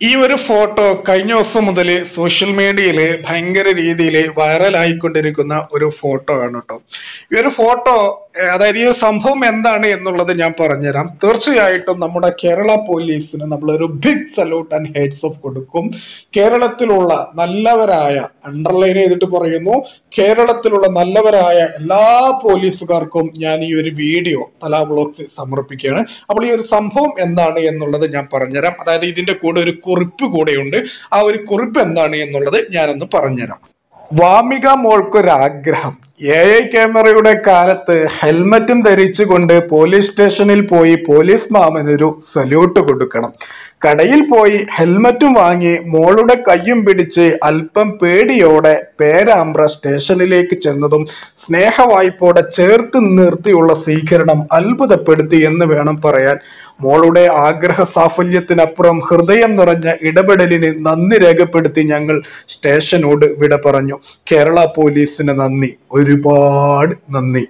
ഈ ഒരു ഫോട്ടോ കഴിഞ്ഞ ദിവസം മുതൽ സോഷ്യൽ മീഡിയയിൽ ഭയങ്കര രീതിയിൽ വൈറലായിക്കൊണ്ടിരിക്കുന്ന ഒരു ഫോട്ടോ ആണ് കേട്ടോ ഈ ഒരു ഫോട്ടോ അതായത് ഈ സംഭവം എന്താണ് എന്നുള്ളത് ഞാൻ പറഞ്ഞുതരാം. തീർച്ചയായിട്ടും നമ്മുടെ കേരള പോലീസിന് നമ്മളൊരു big salute and hats off കൊടുക്കും. കേരളത്തിലുള്ള നല്ലവരായ അണ്ടർലൈൻ ചെയ്തിട്ട് പറയുന്നു കേരളത്തിലുള്ള നല്ലവരായ എല്ലാ പോലീസുകാർക്കും ഞാൻ ഈ ഒരു വീഡിയോ തലാ ബ്ലോഗ്സ് സമർപ്പിക്കുകയാണ്. അപ്പോൾ ഈ ഒരു സംഭവം എന്താണ് എന്നുള്ളത് ഞാൻ പറഞ്ഞുതരാം. അതായത് ഇതിന്റെ കൂടെ ഒരു കുറിപ്പ് കൂടെയുണ്ട്. ആ ഒരു കുറിപ്പ് എന്താണ് എന്നുള്ളത് ഞാനൊന്ന് പറഞ്ഞുതരാം. വാമിക മോൾക്കൊരാഗ്രഹം. എ ഐ ക്യാമറയുടെ കാലത്ത് ഹെൽമറ്റും ധരിച്ചുകൊണ്ട് പോലീസ് സ്റ്റേഷനിൽ പോയി പോലീസ് മാമനൊരു സല്യൂട്ട് കൊടുക്കണം. കടയിൽ പോയി ഹെൽമറ്റും വാങ്ങി മോളുടെ കയ്യും പിടിച്ച് അല്പം പേടിയോടെ പേരാമ്പ്ര സ്റ്റേഷനിലേക്ക് ചെന്നതും സ്നേഹവായ്പോടെ ചേർത്ത് നിർത്തിയുള്ള സ്വീകരണം അത്ഭുതപ്പെടുത്തി എന്ന് വേണം പറയാൻ. മോളുടെ ആഗ്രഹ സാഫല്യത്തിനപ്പുറം ഹൃദയം നിറഞ്ഞ ഇടപെടലിന് നന്ദി രേഖപ്പെടുത്തി ഞങ്ങൾ സ്റ്റേഷനോട് വിട പറഞ്ഞു. കേരള പോലീസിന് നന്ദി. ഒരുപാട് നന്ദി.